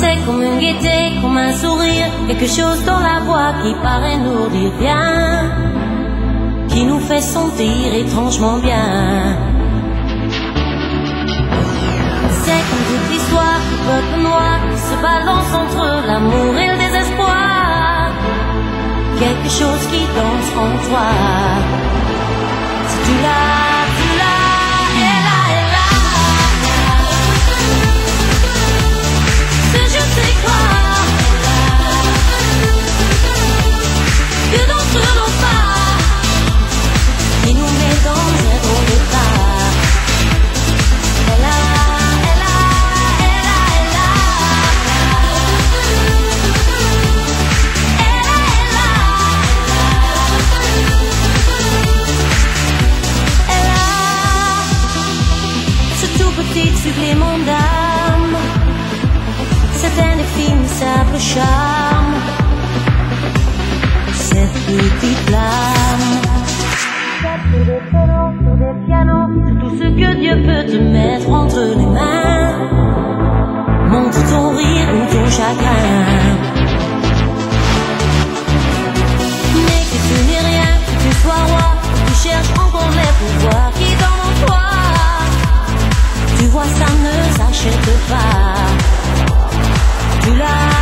C'est comme une gaieté, comme un sourire, quelque chose dans la voix qui paraît nous dire bien, qui nous fait sentir étrangement bien. C'est comme toute l'histoire du peuple noir qui se balance entre l'amour et le désespoir. Quelque chose qui danse en toi. Supplément d'âme. Cet infime simple charme. Cette petite flamme. C'est tout ce que Dieu peut te mettre entre les mains. t'achète pas. Tu l'as.